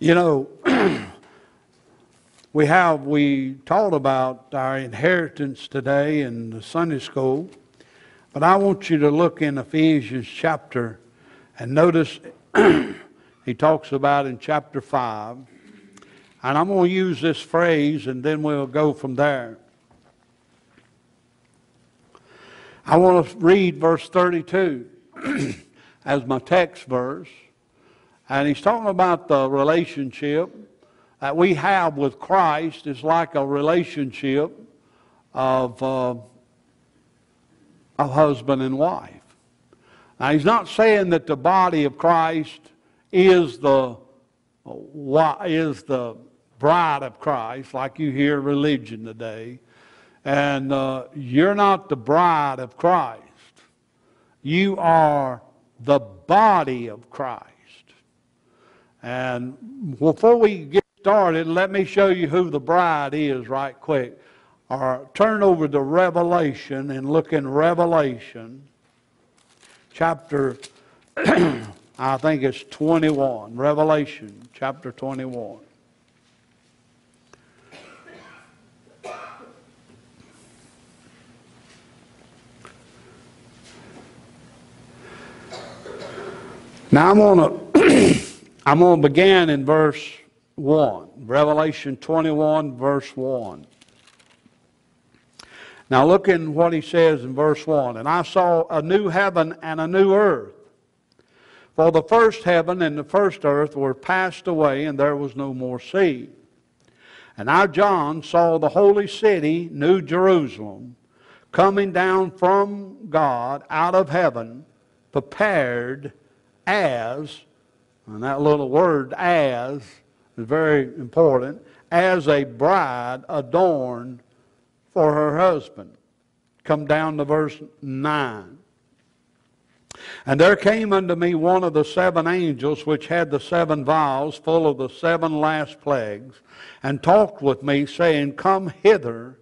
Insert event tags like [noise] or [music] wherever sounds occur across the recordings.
You know, [clears throat] we have, we talked about our inheritance today in the Sunday school, but I want you to look in Ephesians chapter and notice [clears throat] he talks about in chapter 5. And I'm going to use this phrase and then we'll go from there. I want to read verse 32 [clears throat] as my text verse. And he's talking about the relationship that we have with Christ is like a relationship of uh, a husband and wife. Now, he's not saying that the body of Christ is the is the bride of Christ, like you hear religion today, and uh, you're not the bride of Christ. You are the body of Christ. And before we get started, let me show you who the bride is right quick. Or turn over to Revelation and look in Revelation chapter, [clears throat] I think it's 21. Revelation chapter 21. Now I'm going to [clears throat] I'm going to begin in verse 1. Revelation 21 verse 1. Now look in what he says in verse 1. And I saw a new heaven and a new earth. For the first heaven and the first earth were passed away, and there was no more sea. And I, John, saw the holy city, New Jerusalem, coming down from God out of heaven, prepared as, and that little word as is very important, as a bride adorned for her husband. Come down to verse 9. And there came unto me one of the seven angels which had the seven vials full of the seven last plagues, and talked with me, saying, Come hither,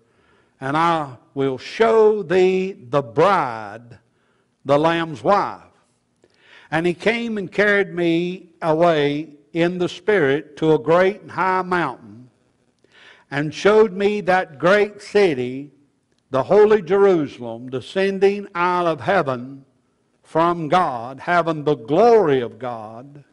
and I will show thee the bride, the Lamb's wife. And he came and carried me away in the Spirit to a great and high mountain, and showed me that great city, the holy Jerusalem, descending out of heaven from God, having the glory of God.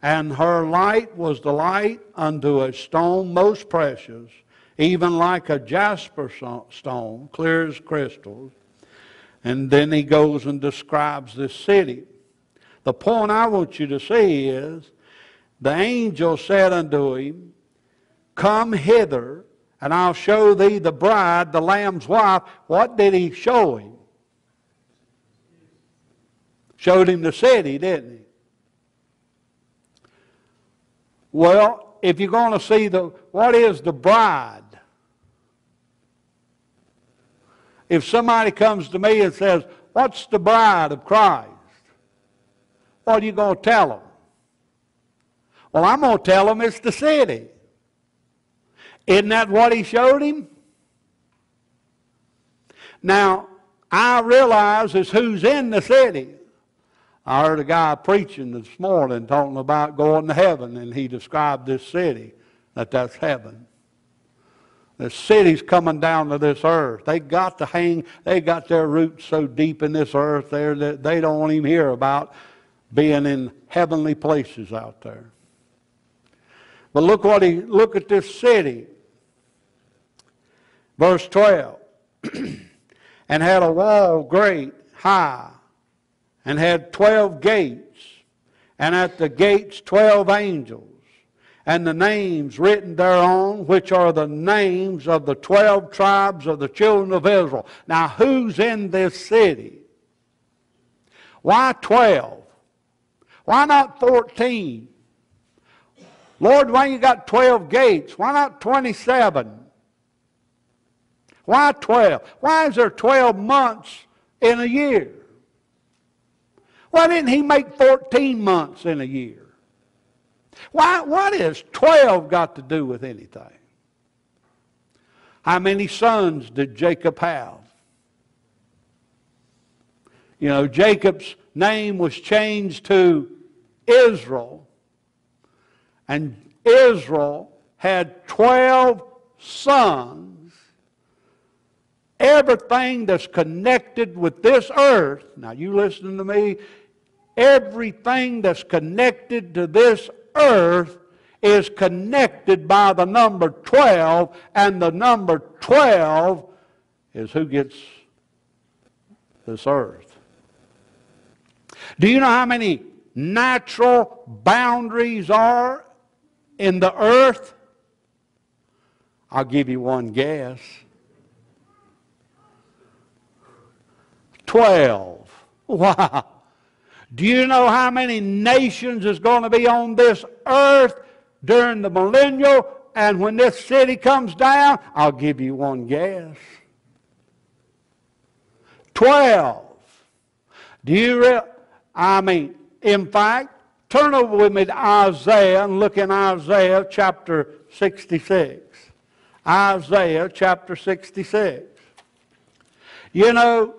And her light was the light unto a stone most precious, even like a jasper stone, clear as crystal. And then he goes and describes this city. The point I want you to see is the angel said unto him, Come hither, and I'll show thee the bride, the Lamb's wife. What did he show him? Showed him the city, didn't he? Well, if you're going to see the, what is the bride? If somebody comes to me and says, What's the bride of Christ? What are you going to tell them? Well, I'm going to tell them it's the city. Isn't that what he showed him? Now, I realize is who's in the city. I heard a guy preaching this morning talking about going to heaven, and he described this city, that that's heaven. The city's coming down to this earth. They got to hang, they got their roots so deep in this earth there that they don't even hear about being in heavenly places out there. But look what he look at this city. Verse 12. [clears throat] and had a wall great, high, and had twelve gates, and at the gates twelve angels, and the names written thereon, which are the names of the twelve tribes of the children of Israel. Now, who's in this city? Why twelve? Why not 14? Lord, why you got 12 gates? Why not 27? Why 12? Why is there 12 months in a year? Why didn't he make 14 months in a year? Why, what has 12 got to do with anything? How many sons did Jacob have? You know, Jacob's name was changed to Israel and Israel had 12 sons, everything that's connected with this earth, now you listen to me, everything that's connected to this earth is connected by the number 12, and the number 12 is who gets this earth. Do you know how many natural boundaries are in the earth? I'll give you one guess. Twelve. [laughs] Wow. Do you know how many nations is going to be on this earth during the millennial? And when this city comes down, I'll give you one guess. Twelve. Do you really? I mean, in fact, turn over with me to Isaiah and look in Isaiah chapter 66. Isaiah chapter 66. You know,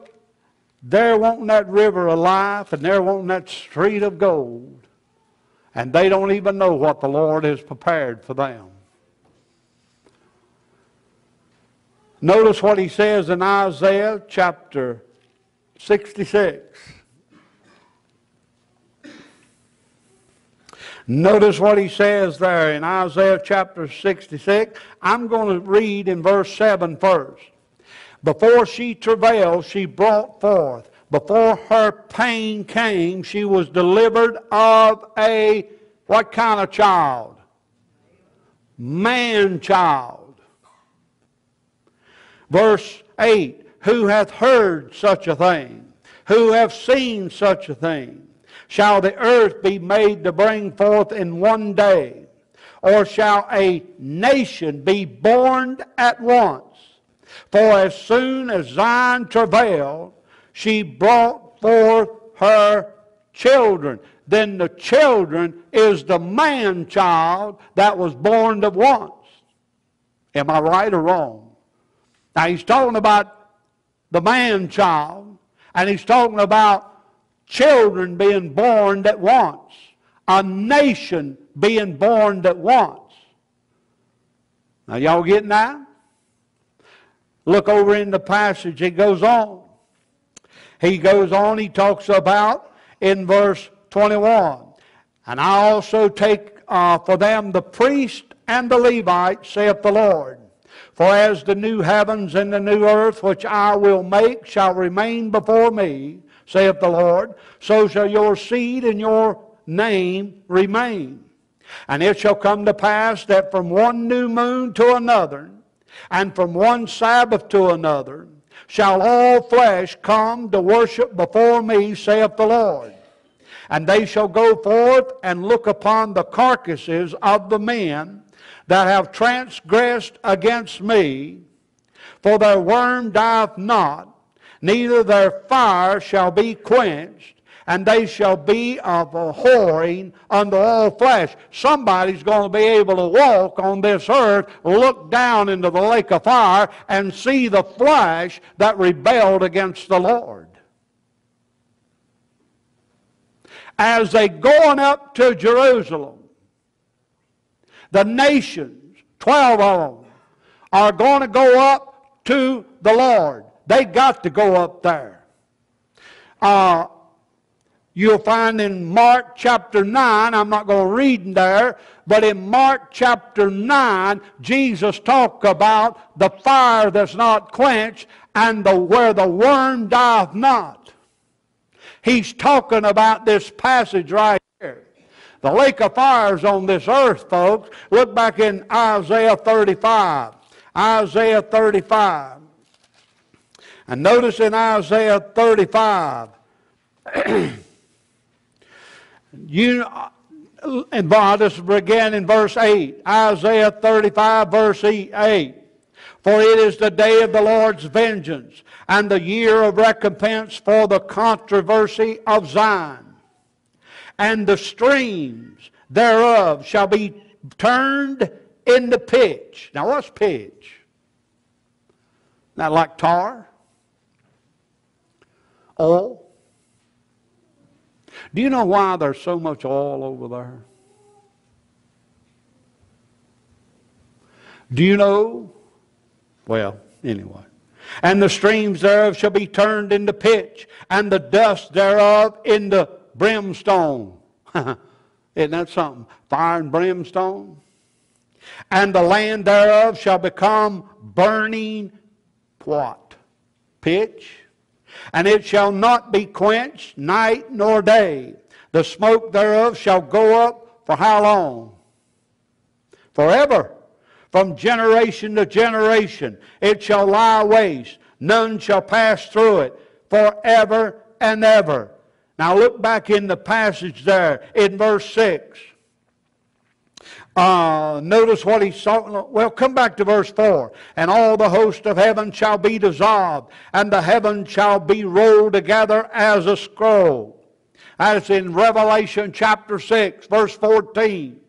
they're wanting that river of life and they're wanting that street of gold. And they don't even know what the Lord has prepared for them. Notice what he says in Isaiah chapter 66. Notice what he says there in Isaiah chapter 66. I'm going to read in verse 7 first. Before she travailed, she brought forth. Before her pain came, she was delivered of a what kind of child? Man child. Verse 8 Who hath heard such a thing? Who hath seen such a thing? Shall the earth be made to bring forth in one day? Or shall a nation be born at once? For as soon as Zion travailed, she brought forth her children. Then the children is the man child that was born at once. Am I right or wrong? Now he's talking about the man child, and he's talking about children being born at once, a nation being born at once. Now, y'all getting that? Look over in the passage, he goes on. He goes on, he talks about in verse 21. And I also take uh, for them the priest and the Levite, saith the Lord. For as the new heavens and the new earth which I will make shall remain before me, saith the Lord, so shall your seed and your name remain. And it shall come to pass that from one new moon to another, and from one Sabbath to another, shall all flesh come to worship before me, saith the Lord. And they shall go forth and look upon the carcasses of the men that have transgressed against me, for their worm dieth not, neither their fire shall be quenched, and they shall be of a whoring unto all flesh. Somebody's going to be able to walk on this earth, look down into the lake of fire, and see the flesh that rebelled against the Lord. As they going up to Jerusalem, the nations, 12 of them, are going to go up to the Lord. They got to go up there. Uh, you'll find in Mark chapter 9, I'm not going to read in there, but in Mark chapter 9, Jesus talked about the fire that's not quenched and the, where the worm dieth not. He's talking about this passage right here. The lake of fire is on this earth, folks. Look back in Isaiah 35. Isaiah 35. And notice in Isaiah 35, [clears throat] you, and just begin in verse 8. Isaiah 35, verse 8. For it is the day of the Lord's vengeance, and the year of recompense for the controversy of Zion. And the streams thereof shall be turned into pitch. Now, what's pitch? Not like tar? Oil? Do you know why there's so much oil over there? Do you know? Well, anyway. And the streams thereof shall be turned into pitch, and the dust thereof into brimstone. [laughs] Isn't that something? Fire and brimstone. And the land thereof shall become burning what? Pitch. And it shall not be quenched night nor day. The smoke thereof shall go up for how long? Forever. From generation to generation. It shall lie waste. None shall pass through it forever and ever. Now look back in the passage there in verse 6. Uh, notice what he's talking. Well, come back to verse 4. And all the host of heaven shall be dissolved, and the heaven shall be rolled together as a scroll. That's in Revelation chapter 6, verse 14.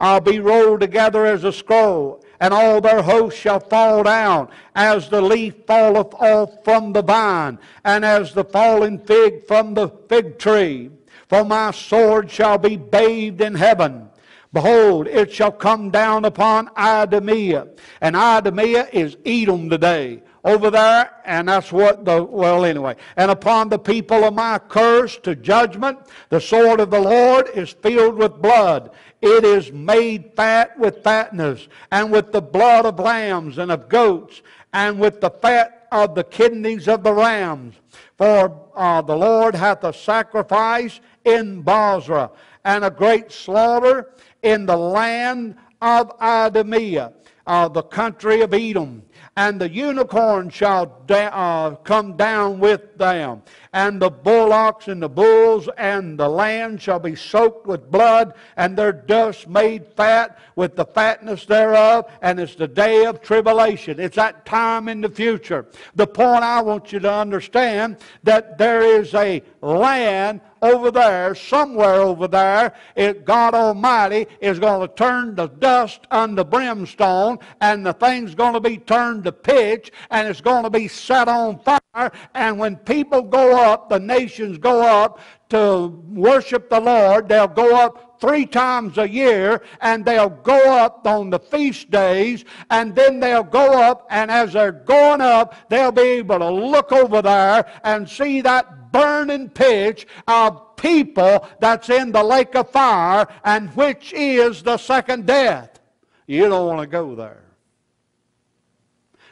I'll be rolled together as a scroll, and all their hosts shall fall down, as the leaf falleth off from the vine, and as the fallen fig from the fig tree. For my sword shall be bathed in heaven Behold, it shall come down upon Idumea. And Idumea is Edom today. Over there, and that's what the, well, anyway. And upon the people of my curse to judgment, the sword of the Lord is filled with blood. It is made fat with fatness, and with the blood of lambs and of goats, and with the fat of the kidneys of the rams. For uh, the Lord hath a sacrifice in Bozrah, and a great slaughter in the land of Idumea, uh, the country of Edom. And the unicorn shall da- uh, come down with them, and the bullocks and the bulls and the land shall be soaked with blood, and their dust made fat with the fatness thereof, and it's the day of tribulation. It's that time in the future. The point I want you to understand that there is a land over there, somewhere over there, it, God Almighty is going to turn the dust unto brimstone, and the thing's going to be turned to pitch, and it's going to be set on fire. And when people go up, the nations go up to worship the Lord, they'll go up three times a year, and they'll go up on the feast days, and then they'll go up, and as they're going up, they'll be able to look over there and see that burning pitch of people that's in the lake of fire, and which is the second death. You don't want to go there.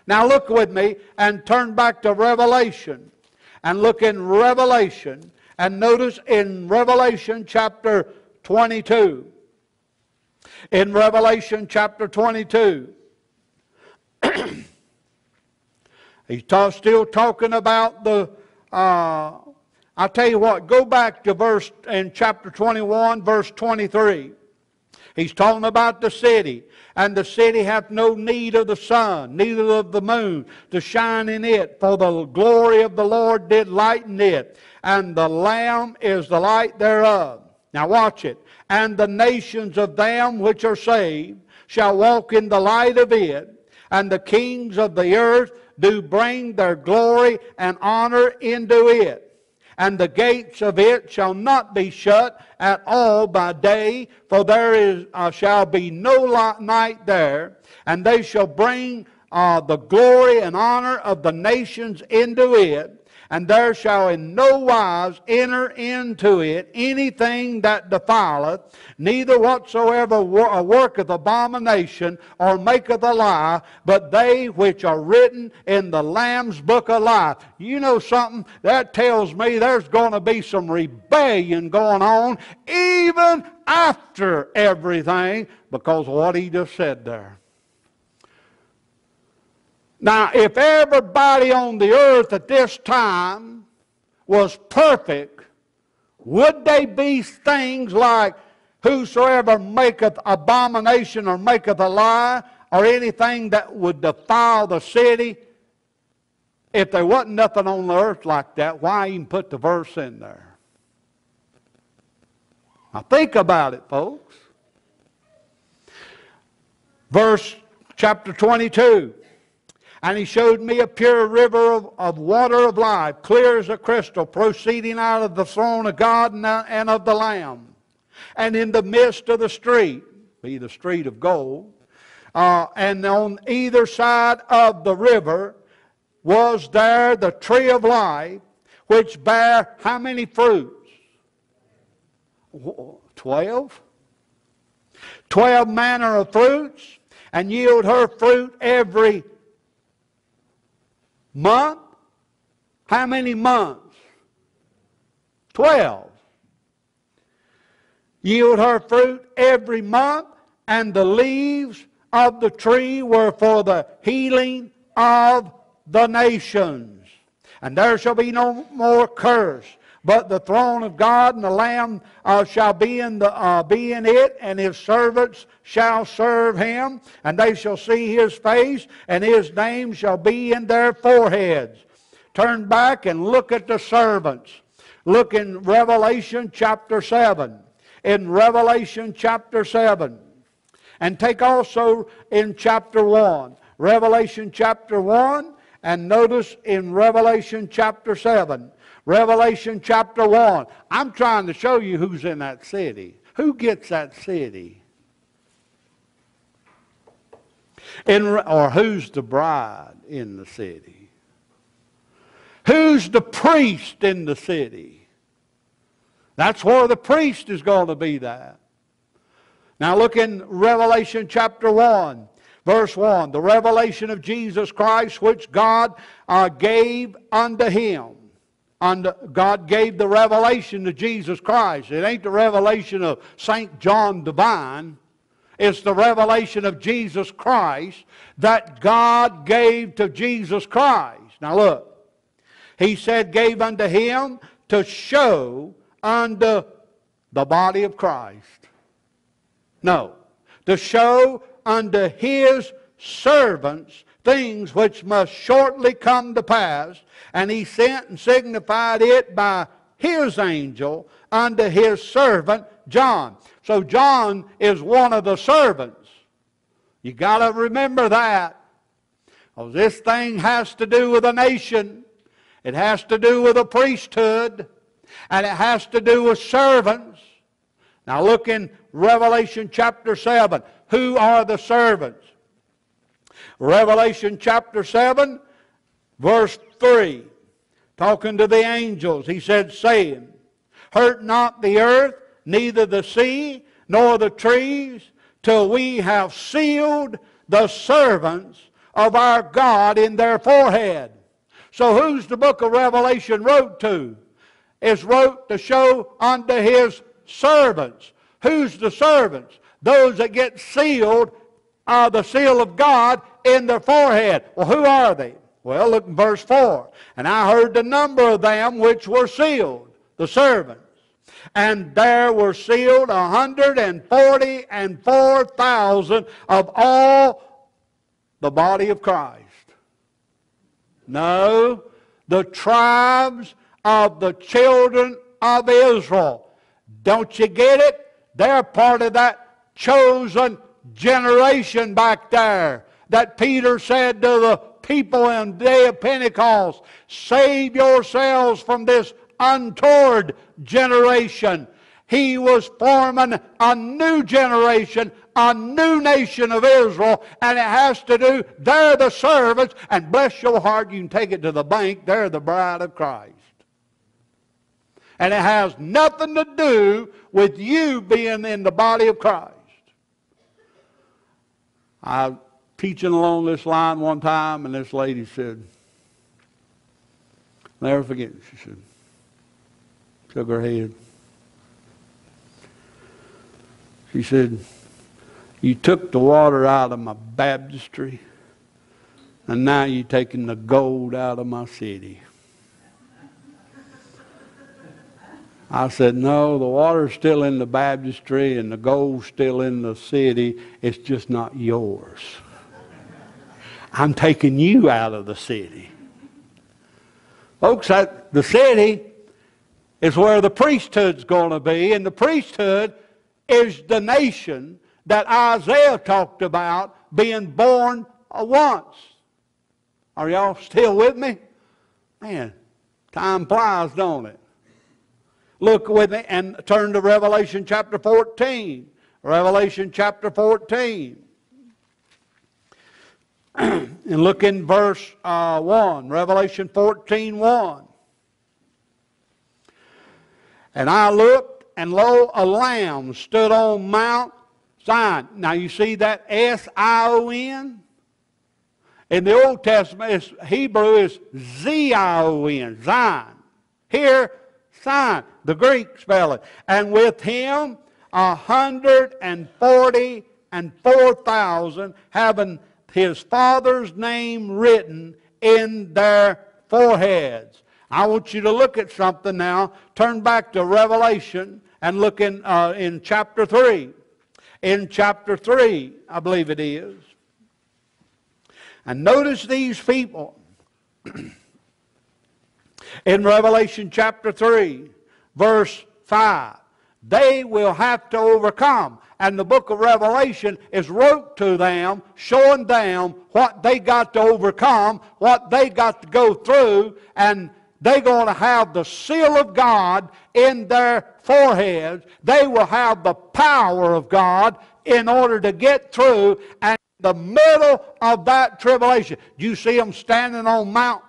Now look with me and turn back to Revelation. And look in Revelation. And notice in Revelation chapter 22. In Revelation chapter 22. [clears throat] He's still talking about the uh, I'll tell you what, go back to verse in chapter 21, verse 23. He's talking about the city. And the city hath no need of the sun, neither of the moon to shine in it, for the glory of the Lord did lighten it, and the Lamb is the light thereof. Now watch it. And the nations of them which are saved shall walk in the light of it, and the kings of the earth do bring their glory and honor into it and the gates of it shall not be shut at all by day, for there is, uh, shall be no night there, and they shall bring uh, the glory and honor of the nations into it, and there shall in no wise enter into it anything that defileth, neither whatsoever uh, worketh abomination or maketh a lie, but they which are written in the Lamb's book of life. You know something? That tells me there's going to be some rebellion going on even after everything because of what he just said there. Now, if everybody on the earth at this time was perfect, would they be things like whosoever maketh abomination or maketh a lie or anything that would defile the city? If there wasn't nothing on the earth like that, why even put the verse in there? Now think about it, folks. Verse chapter 22. And he showed me a pure river of, of, water of life, clear as a crystal, proceeding out of the throne of God and, of the Lamb. And in the midst of the street, be the street of gold, uh, and on either side of the river was there the tree of life, which bare how many fruits? Twelve? Twelve manner of fruits, and yield her fruit every month. How many months? Twelve. Yield her fruit every month, and the leaves of the tree were for the healing of the nations. And there shall be no more curse, but the throne of God and the Lamb uh, shall be in, the, uh, be in it, and his servants shall serve him, and they shall see his face, and his name shall be in their foreheads. Turn back and look at the servants. Look in Revelation chapter 7. In Revelation chapter 7. And take also in chapter 1. Revelation chapter 1, and notice in Revelation chapter 7. Revelation chapter 1. I'm trying to show you who's in that city. Who gets that city? In, or who's the bride in the city? Who's the priest in the city? That's where the priest is going to be that. Now look in Revelation chapter 1, verse 1. The revelation of Jesus Christ, which God uh, gave unto him. Unto, God gave the revelation to Jesus Christ. It ain't the revelation of St. John Divine. It's the revelation of Jesus Christ that God gave to Jesus Christ. Now look. He said, gave unto him to show unto the body of Christ. No. To show unto his servants things which must shortly come to pass. And he sent and signified it by his angel unto his servant John. So John is one of the servants. You got to remember that. Because this thing has to do with a nation. It has to do with a priesthood. And it has to do with servants. Now look in Revelation chapter 7. Who are the servants? Revelation chapter 7, verse 3. Talking to the angels, he said, saying, Hurt not the earth, neither the sea, nor the trees, till we have sealed the servants of our God in their forehead. So who's the book of Revelation wrote to? It's wrote to show unto his servants. Who's the servants? Those that get sealed, are the seal of God in their forehead. Well, who are they? Well, look in verse 4. And I heard the number of them which were sealed, the servants. And there were sealed a hundred and forty and four thousand of all the body of Christ. No, the tribes of the children of Israel. Don't you get it? They're part of that chosen generation back there that Peter said to the people in the day of Pentecost, save yourselves from this untoward generation. He was forming a new generation, a new nation of Israel, and it has to do, they're the servants, and bless your heart, you can take it to the bank, they're the bride of Christ. And it has nothing to do with you being in the body of Christ. I was teaching along this line one time, and this lady said, never forget, she said, shook her head. She said, You took the water out of my baptistry, and now you're taking the gold out of my city. I said, No, the water's still in the baptistry and the gold's still in the city. It's just not yours. I'm taking you out of the city. Folks, the city is where the priesthood's going to be, and the priesthood is the nation that Isaiah talked about being born once. Are y'all still with me? Man, time flies, don't it? Look with me and turn to Revelation chapter 14. Revelation chapter 14. [clears throat] and look in verse uh, 1, Revelation 14 1. And I looked, and lo, a lamb stood on Mount Sion. Now you see that S I O N? In the Old Testament, it's, Hebrew is Z I O N, Zion. Here, Sion, the Greek spelling. And with him, a hundred and forty and four thousand, having his father's name written in their foreheads. I want you to look at something now. Turn back to Revelation and look in, uh, in chapter 3. In chapter 3, I believe it is. And notice these people. [clears throat] in Revelation chapter 3, verse 5. They will have to overcome. And the book of Revelation is wrote to them, showing them what they got to overcome, what they got to go through, and they're going to have the seal of God in their foreheads. They will have the power of God in order to get through. And the middle of that tribulation, you see them standing on Mount?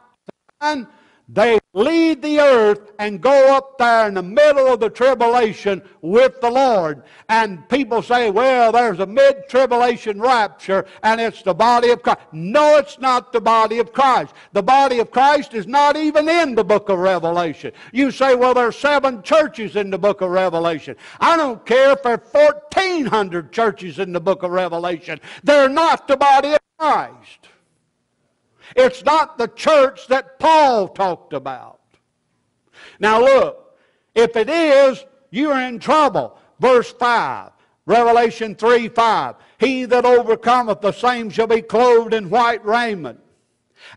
They lead the earth and go up there in the middle of the tribulation with the Lord. And people say, well, there's a mid tribulation rapture and it's the body of Christ. No, it's not the body of Christ. The body of Christ is not even in the book of Revelation. You say, well, there's seven churches in the book of Revelation. I don't care if there are 1,400 churches in the book of Revelation. They're not the body of Christ. It's not the church that Paul talked about. Now look, if it is, you're in trouble. Verse 5, Revelation 3 5. He that overcometh, the same shall be clothed in white raiment.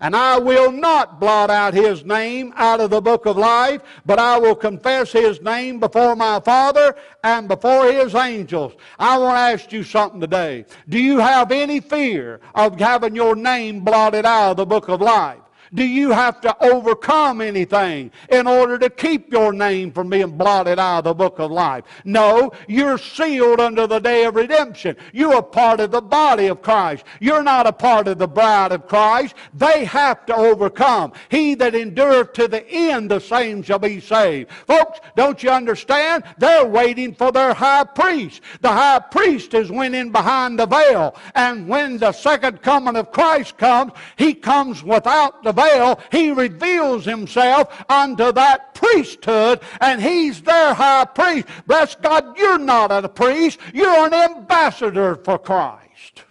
And I will not blot out his name out of the book of life, but I will confess his name before my Father and before his angels. I want to ask you something today. Do you have any fear of having your name blotted out of the book of life? Do you have to overcome anything in order to keep your name from being blotted out of the book of life? No, you're sealed under the day of redemption. You are part of the body of Christ. You're not a part of the bride of Christ. They have to overcome. He that endureth to the end, the same shall be saved. Folks, don't you understand? They're waiting for their high priest. The high priest is went in behind the veil. And when the second coming of Christ comes, he comes without the veil veil, he reveals himself unto that priesthood, and he's their high priest. Bless God, you're not a priest, you're an ambassador for Christ.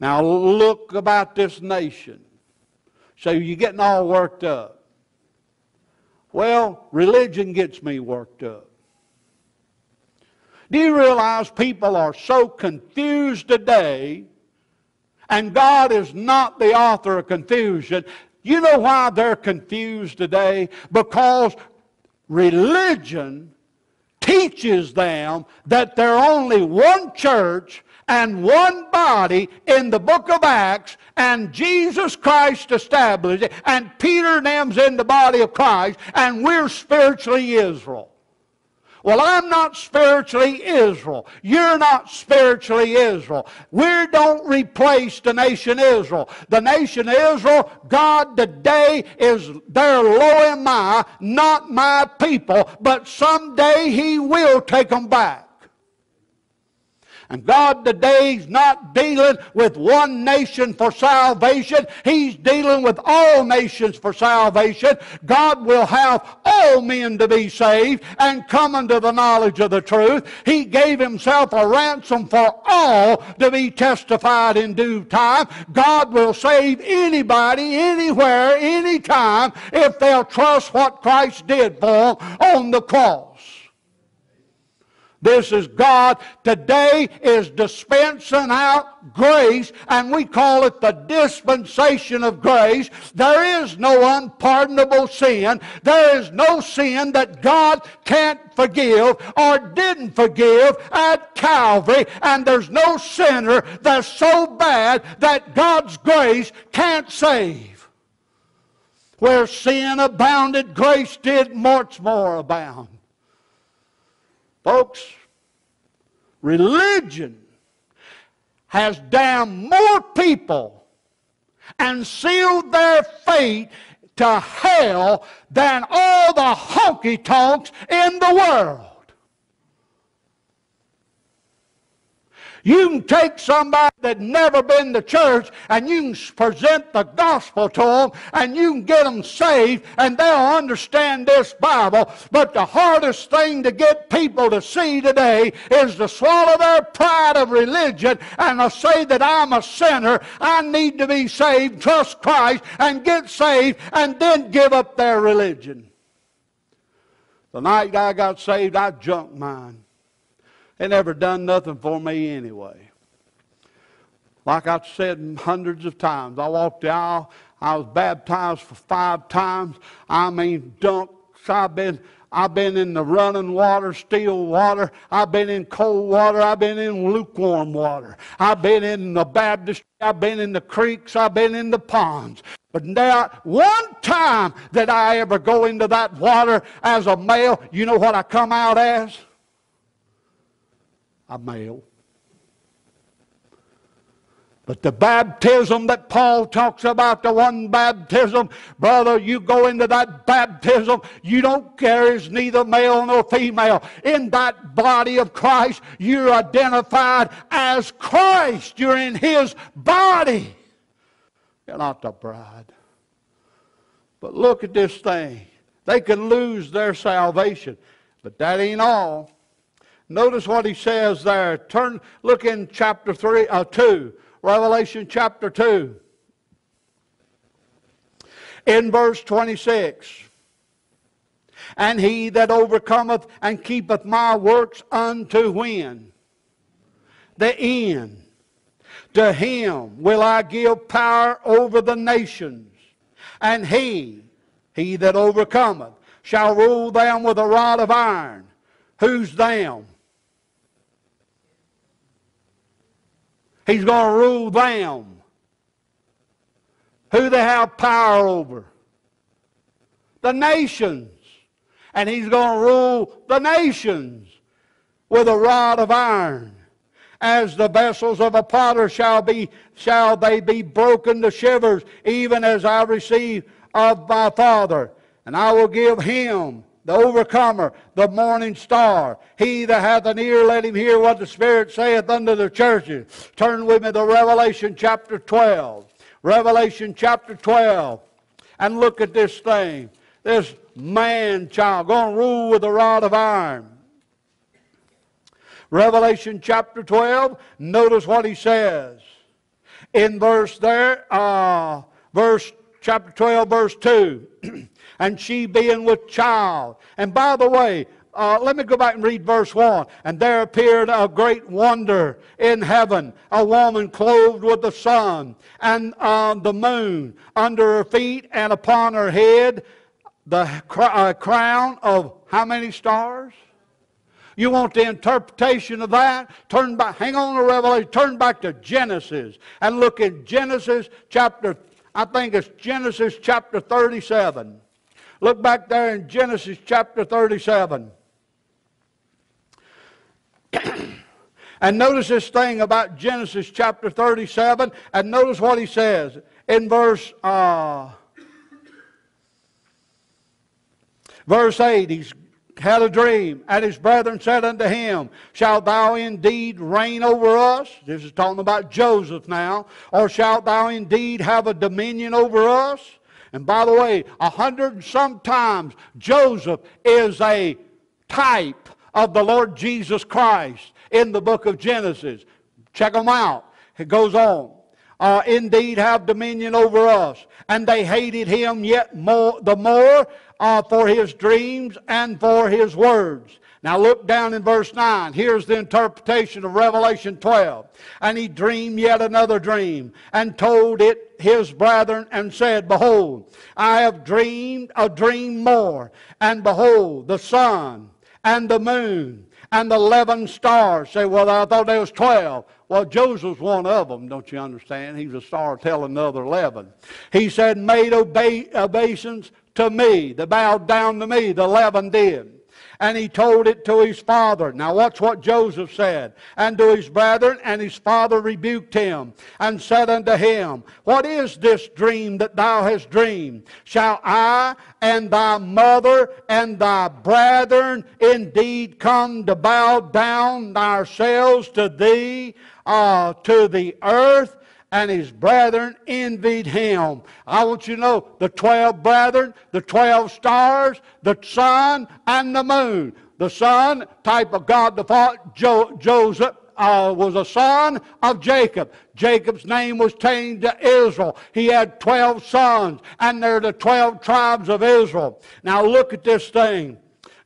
Now look about this nation. So you're getting all worked up. Well, religion gets me worked up. Do you realize people are so confused today and God is not the author of confusion. You know why they're confused today? Because religion teaches them that there's only one church and one body in the book of Acts, and Jesus Christ established it, and Peter and them's in the body of Christ, and we're spiritually Israel. Well, I'm not spiritually Israel. You're not spiritually Israel. We don't replace the nation Israel. The nation Israel, God today is their lo ami, not my people, but someday He will take them back. And God today's not dealing with one nation for salvation. He's dealing with all nations for salvation. God will have all men to be saved and come unto the knowledge of the truth. He gave himself a ransom for all to be testified in due time. God will save anybody, anywhere, anytime if they'll trust what Christ did for them on the cross. This is God today is dispensing out grace, and we call it the dispensation of grace. There is no unpardonable sin. There is no sin that God can't forgive or didn't forgive at Calvary, and there's no sinner that's so bad that God's grace can't save. Where sin abounded, grace did much more abound. Folks, religion has damned more people and sealed their fate to hell than all the honky tonks in the world. You can take somebody that never been to church and you can present the gospel to them and you can get them saved and they'll understand this Bible. But the hardest thing to get people to see today is to swallow their pride of religion and to say that I'm a sinner. I need to be saved, trust Christ and get saved and then give up their religion. The night I got saved, I junked mine. They never done nothing for me anyway. Like I've said hundreds of times, I walked the aisle. I was baptized for five times. I mean, dunks. I've been, I've been in the running water, still water. I've been in cold water. I've been in lukewarm water. I've been in the Baptist. I've been in the creeks. I've been in the ponds. But now, one time that I ever go into that water as a male, you know what I come out as? A male. But the baptism that Paul talks about, the one baptism, brother, you go into that baptism, you don't care as neither male nor female. In that body of Christ, you're identified as Christ. You're in His body. You're not the bride. But look at this thing. They can lose their salvation, but that ain't all. Notice what he says there. Turn, look in chapter 3, uh, 2, Revelation chapter 2. In verse 26. And he that overcometh and keepeth my works unto when? The end. To him will I give power over the nations. And he, he that overcometh, shall rule them with a rod of iron. Who's them? He's going to rule them. Who they have power over? The nations. And he's going to rule the nations with a rod of iron. As the vessels of a potter shall be, shall they be broken to shivers, even as I receive of my Father. And I will give him the overcomer, the morning star. He that hath an ear, let him hear what the Spirit saith unto the churches. Turn with me to Revelation chapter 12. Revelation chapter 12. And look at this thing. This man child going to rule with a rod of iron. Revelation chapter 12, notice what he says. In verse there, uh, verse chapter 12, verse 2. [clears throat] and she being with child. And by the way, uh, let me go back and read verse 1. And there appeared a great wonder in heaven, a woman clothed with the sun and uh, the moon under her feet, and upon her head the cr- uh, crown of how many stars? You want the interpretation of that? Turn back, hang on to Revelation, turn back to Genesis and look at Genesis chapter, I think it's Genesis chapter 37. Look back there in Genesis chapter 37. [clears throat] and notice this thing about Genesis chapter 37, and notice what he says in verse uh, verse 8. He's had a dream, and his brethren said unto him, Shalt thou indeed reign over us? This is talking about Joseph now. Or shalt thou indeed have a dominion over us? And by the way, a hundred and some times, Joseph is a type of the Lord Jesus Christ in the book of Genesis. Check them out. It goes on. Uh, indeed have dominion over us. And they hated him yet more, the more uh, for his dreams and for his words. Now look down in verse 9. Here's the interpretation of Revelation 12. And he dreamed yet another dream, and told it his brethren, and said, Behold, I have dreamed a dream more, and behold, the sun and the moon and the eleven stars. Say, well, I thought there was twelve. Well, Joseph's one of them, don't you understand? He's a star telling the other eleven. He said, made obeisance to me. They bowed down to me. The eleven did. and he told it to his father. Now, watch what Joseph said. And to his brethren, and his father rebuked him, and said unto him, What is this dream that thou hast dreamed? Shall I and thy mother and thy brethren indeed come to bow down ourselves to thee, uh, to the earth? And his brethren envied him. I want you to know the 12 brethren, the 12 stars, the sun, and the moon. The sun, type of God the Father, jo- Joseph, uh, was a son of Jacob. Jacob's name was changed to Israel. He had 12 sons, and they're the 12 tribes of Israel. Now look at this thing.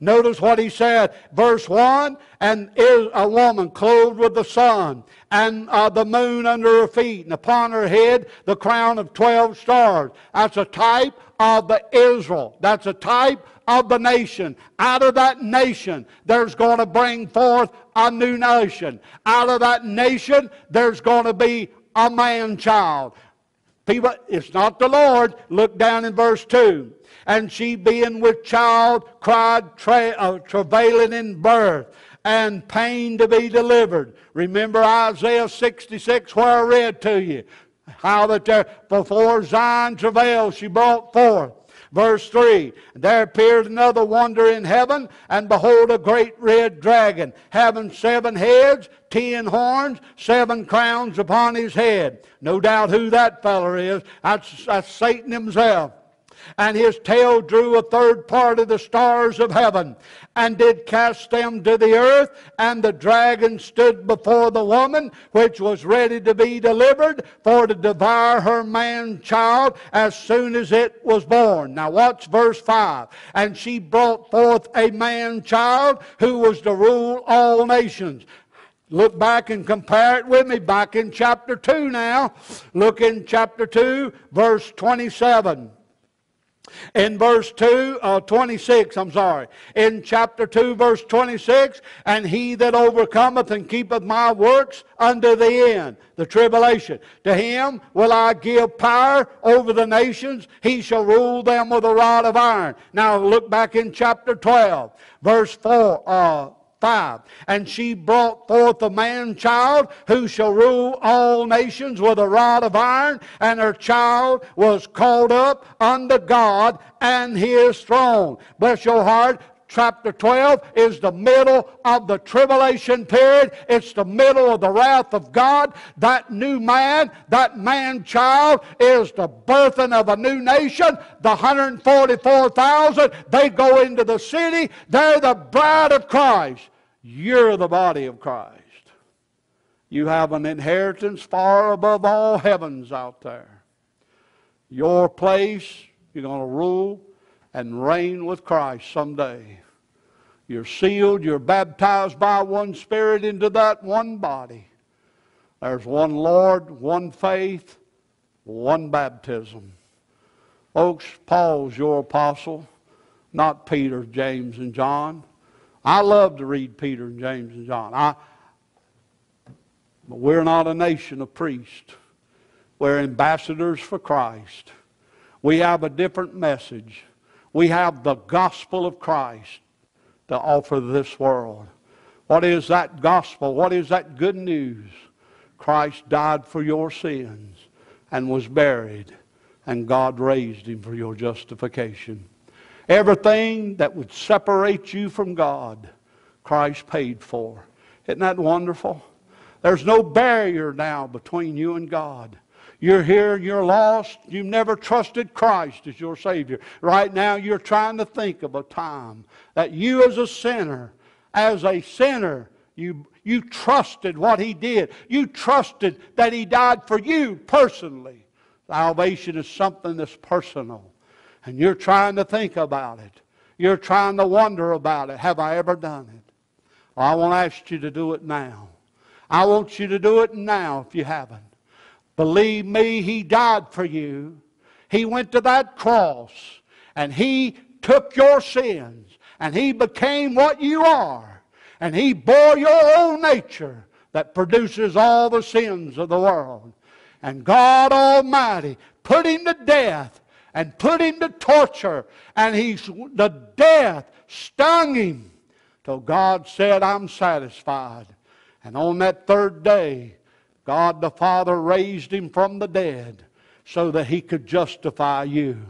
Notice what he said. Verse 1 And is a woman clothed with the sun, and uh, the moon under her feet, and upon her head the crown of 12 stars. That's a type of the Israel. That's a type of the nation. Out of that nation, there's going to bring forth a new nation. Out of that nation, there's going to be a man child. People, it's not the Lord. Look down in verse 2 and she being with child cried tra- uh, travailing in birth and pain to be delivered. Remember Isaiah 66 where I read to you how that there, before Zion travailed she brought forth. Verse 3 There appeared another wonder in heaven, and behold, a great red dragon, having seven heads, ten horns, seven crowns upon his head. No doubt who that feller is. That's, that's Satan himself and his tail drew a third part of the stars of heaven, and did cast them to the earth. And the dragon stood before the woman, which was ready to be delivered, for to devour her man child as soon as it was born. Now watch verse 5. And she brought forth a man child who was to rule all nations. Look back and compare it with me back in chapter 2 now. Look in chapter 2, verse 27. In verse 2, uh, 26, I'm sorry. In chapter 2, verse 26, and he that overcometh and keepeth my works unto the end, the tribulation. To him will I give power over the nations. He shall rule them with a rod of iron. Now look back in chapter 12, verse 4. Uh, 5. And she brought forth a man child who shall rule all nations with a rod of iron, and her child was called up unto God and his throne. Bless your heart chapter 12 is the middle of the tribulation period. It's the middle of the wrath of God. That new man, that man child, is the birthing of a new nation. The 144,000, they go into the city. They're the bride of Christ. You're the body of Christ. You have an inheritance far above all heavens out there. Your place, you're going to rule and reign with Christ someday. You're sealed, you're baptized by one Spirit into that one body. There's one Lord, one faith, one baptism. Folks, Paul's your apostle, not Peter, James, and John. I love to read Peter and James and John. I, but we're not a nation of priests. We're ambassadors for Christ. We have a different message. We have the gospel of Christ to offer this world. What is that gospel? What is that good news? Christ died for your sins and was buried, and God raised him for your justification. Everything that would separate you from God, Christ paid for. Isn't that wonderful? There's no barrier now between you and God. You're here, you're lost, you've never trusted Christ as your Savior. Right now, you're trying to think of a time that you, as a sinner, as a sinner, you, you trusted what He did. You trusted that He died for you personally. Salvation is something that's personal and you're trying to think about it. You're trying to wonder about it. Have I ever done it? Well, I want to ask you to do it now. I want you to do it now if you haven't. Believe me, He died for you. He went to that cross and He took your sins and He became what you are. And He bore your own nature that produces all the sins of the world. And God Almighty put Him to death and put him to torture. And he's, the death stung him. till God said, I'm satisfied. And on that third day, God the Father raised him from the dead so that he could justify you.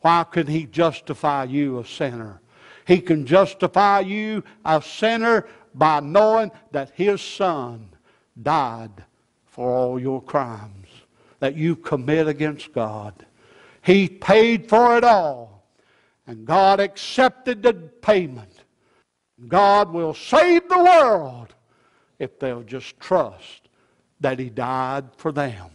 Why could he justify you, a sinner? He can justify you, a sinner, by knowing that his son died for all your crimes that you commit against God. He paid for it all, and God accepted the payment. God will save the world if they'll just trust that He died for them.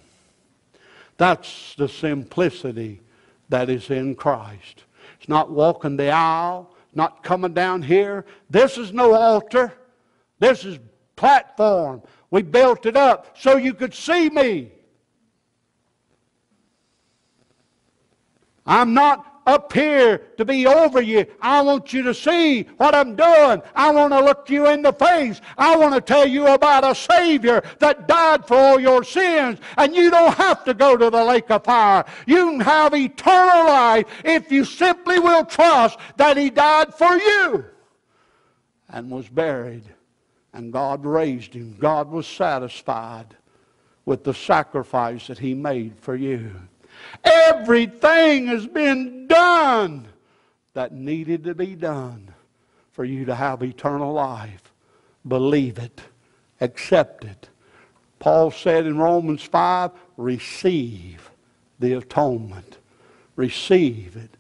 That's the simplicity that is in Christ. It's not walking the aisle, not coming down here. This is no altar. This is platform. We built it up so you could see me. I'm not up here to be over you. I want you to see what I'm doing. I want to look you in the face. I want to tell you about a Savior that died for all your sins. And you don't have to go to the lake of fire. You can have eternal life if you simply will trust that He died for you and was buried. And God raised Him. God was satisfied with the sacrifice that He made for you. Everything has been done that needed to be done for you to have eternal life. Believe it, accept it. Paul said in Romans 5 receive the atonement, receive it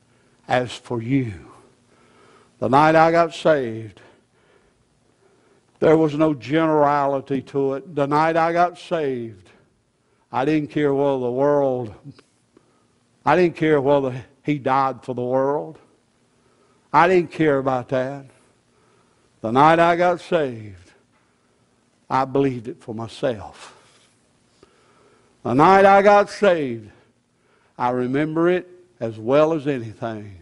as for you. The night I got saved, there was no generality to it. The night I got saved, I didn't care whether the world I didn't care whether he died for the world. I didn't care about that. The night I got saved, I believed it for myself. The night I got saved, I remember it as well as anything.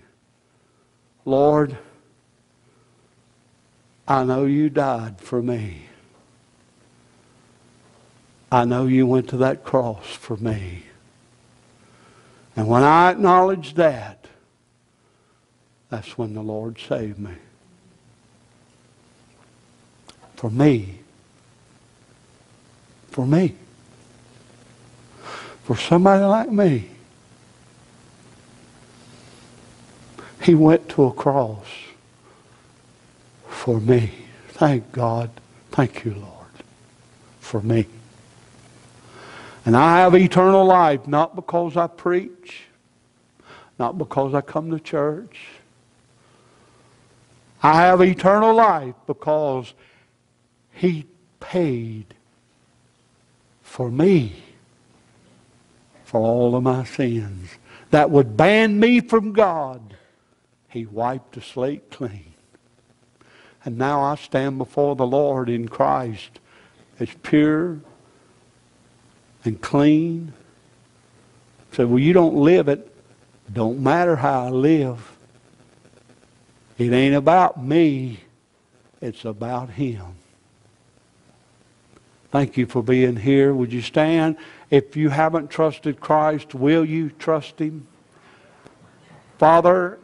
Lord, I know you died for me. I know you went to that cross for me. And when I acknowledged that, that's when the Lord saved me. For me. For me. For somebody like me. He went to a cross for me. Thank God. Thank you, Lord, for me. And I have eternal life not because I preach, not because I come to church. I have eternal life because He paid for me for all of my sins that would ban me from God. He wiped the slate clean. And now I stand before the Lord in Christ as pure and clean. Said, well, you don't live it. Don't matter how I live. It ain't about me. It's about Him. Thank you for being here. Would you stand? If you haven't trusted Christ, will you trust Him? Father,